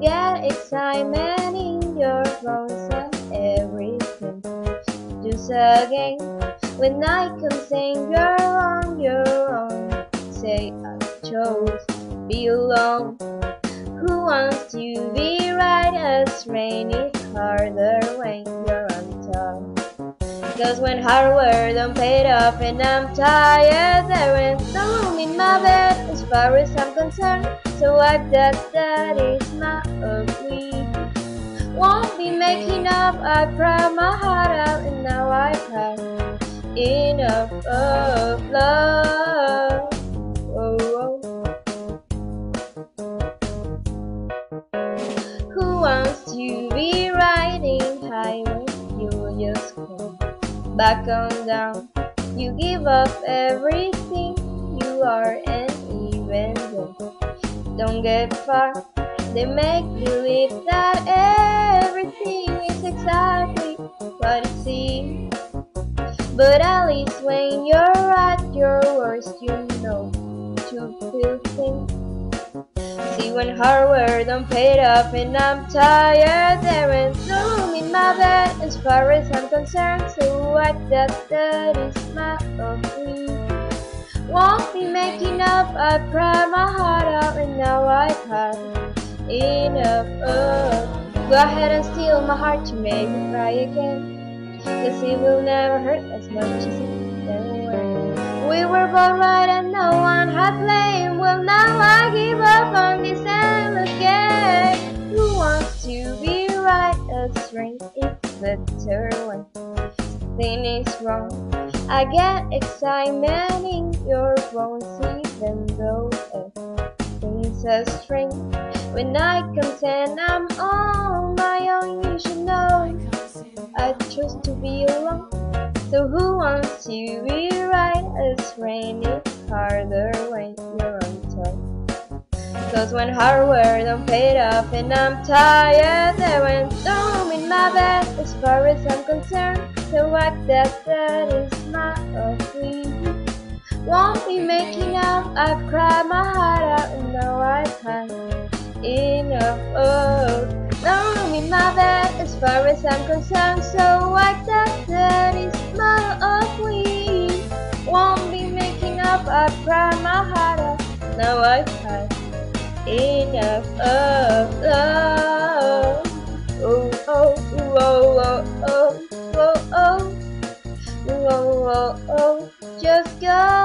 get excitement in your bones and everything. Just again, when I can sing, you're on your own. Say I chose be alone. Who wants to be right as rain? It's harder when you're on top. Cause when hard work don't pay off and I'm tired, there ain't no room in my bed as far as I'm concerned. So I that that is my ugly. Won't be making up, I cried my heart out and now I've had enough of love. Oh, oh. Who wants to be riding high when you just come back on down? You give up everything you are and don't get far. They make believe that everything is exactly what it seems. But at least when you're at your worst, you know to feel things. See when hard work don't pay off and I'm tired, there ain't no room in my bed as far as I'm concerned. So I that that is my ugly. Won't be making up, I cried my heart out and now I've had enough. Of Go ahead and steal my heart to make me cry again. Cause it will never hurt as much as it can worry We were both right and no one had blame. Well now I give up on this endless game. Who wants to be right as rain? It's better when thing is wrong I get excitement in your bones even though everything's a string. When I contend I'm on my own, you should know I chose to be alone. So who wants to be right as rain? It's harder when you're on top. Cause when hard work don't pay off and I'm tired, there went room in my bed as far as I'm concerned. So I that is. Won't be making up, I've cried my heart out and now I've had enough of No room in my bed as far as I'm concerned, so I that that is my ugly. Won't be making up, I've cried my heart out, now I've had enough of love. Oh, oh, oh, oh, oh, oh, oh, oh, oh, oh, just go.